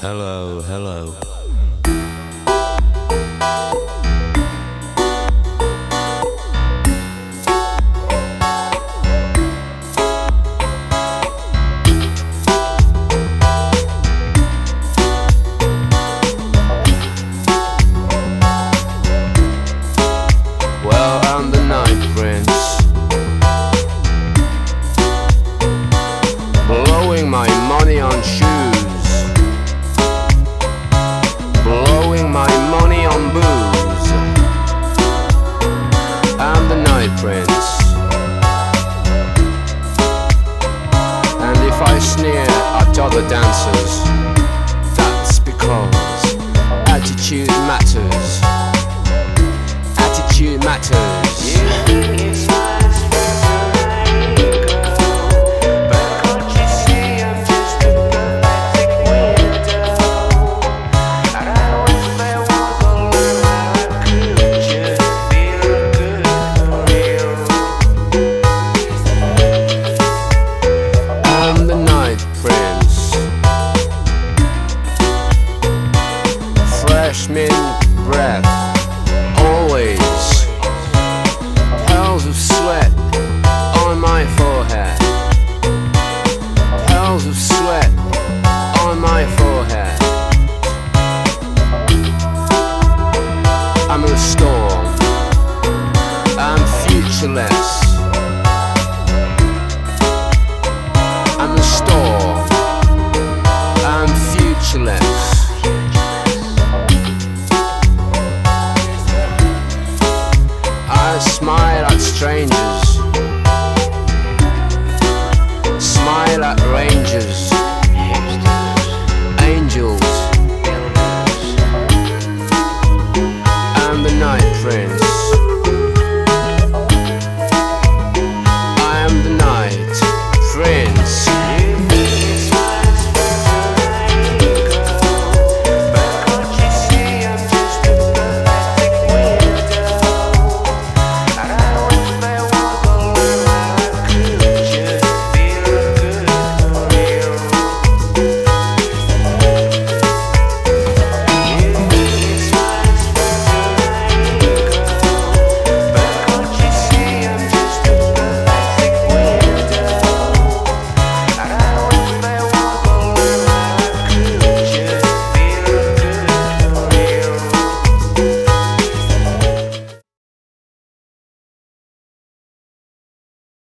Hello, hello. I sneer at other dancers, that's because attitude matters. Attitude matters. Breath, always. Pearls of sweat on my forehead. Pearls of sweat on my forehead. I'm a storm. I'm futureless.